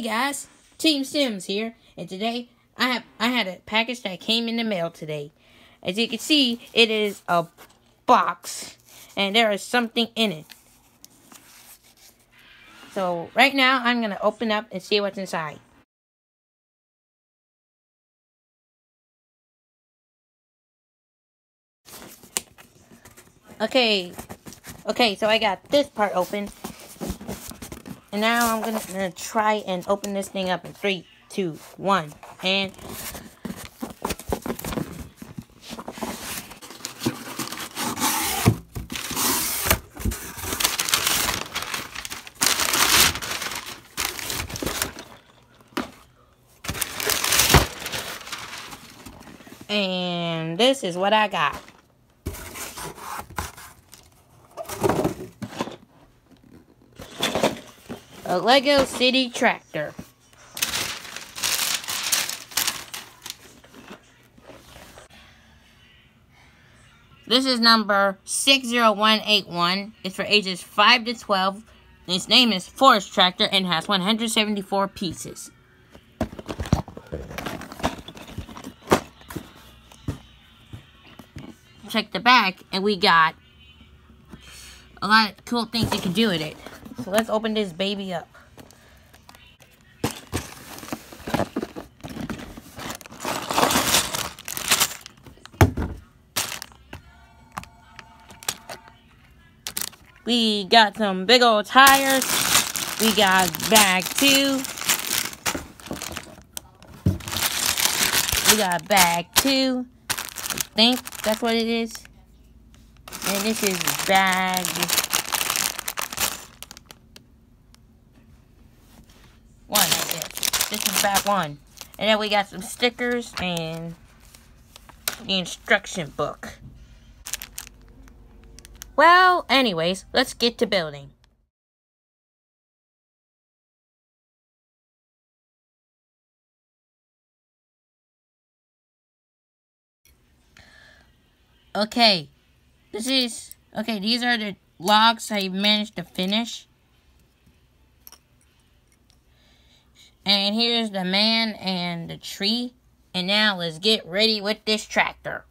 guys, Team Sims here, and today I have I had a package that came in the mail today. As you can see, it is a box, and there is something in it. So right now, I'm gonna open up and see what's inside. Okay, okay, so I got this part open. And now I'm gonna, try and open this thing up in three, two, one, and And this is what I got. A Lego City tractor. This is number 60181. It's for ages 5 to 12. Its name is Forest Tractor and has 174 pieces. Check the back, and we got a lot of cool things you can do with it. So let's open this baby up. We got some big old tires. We got bag two. We got bag two. I think that's what it is. And this is bag one, I bag one. And then we got some stickers and the instruction book. Well, anyways, let's get to building. Okay, this is, okay, these are the logs I managed to finish. And here's the man and the tree. And now let's get ready with this tractor.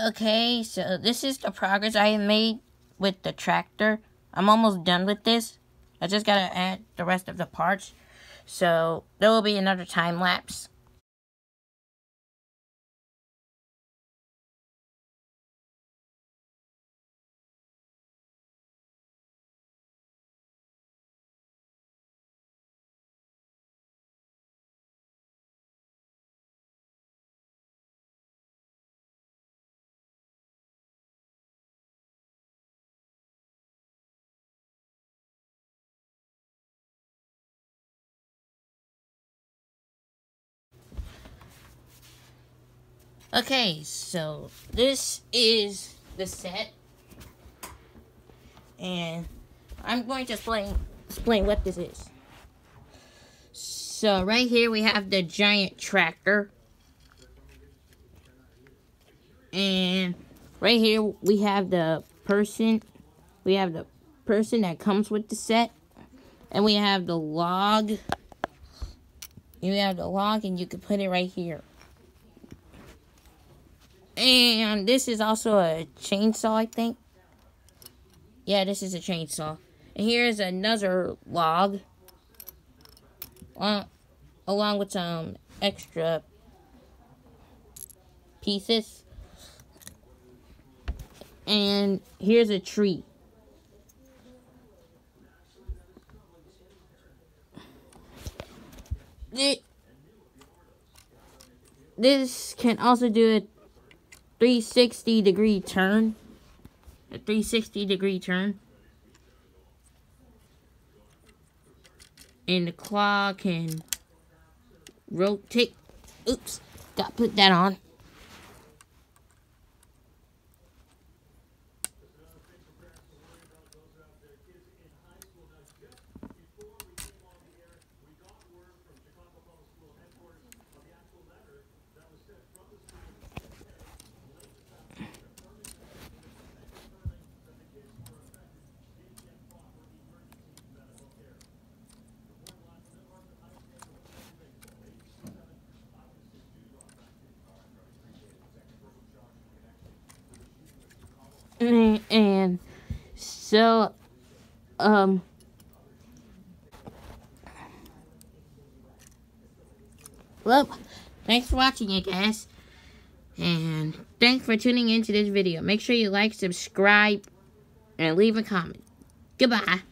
Okay, so this is the progress I made with the tractor. I'm almost done with this. I just gotta add the rest of the parts. So, there will be another time lapse. Okay, so this is the set. And I'm going to explain explain what this is. So right here we have the giant tractor. And right here we have the person. We have the person that comes with the set. And we have the log. You have the log and you can put it right here. And this is also a chainsaw, I think. Yeah, this is a chainsaw. And here's another log. Uh, along with some extra pieces. And here's a tree. This can also do it 360 degree turn. A 360 degree turn. And the claw can rotate. Oops, got put that on. And so um well thanks for watching it guys. And thanks for tuning into this video. Make sure you like subscribe and leave a comment. Goodbye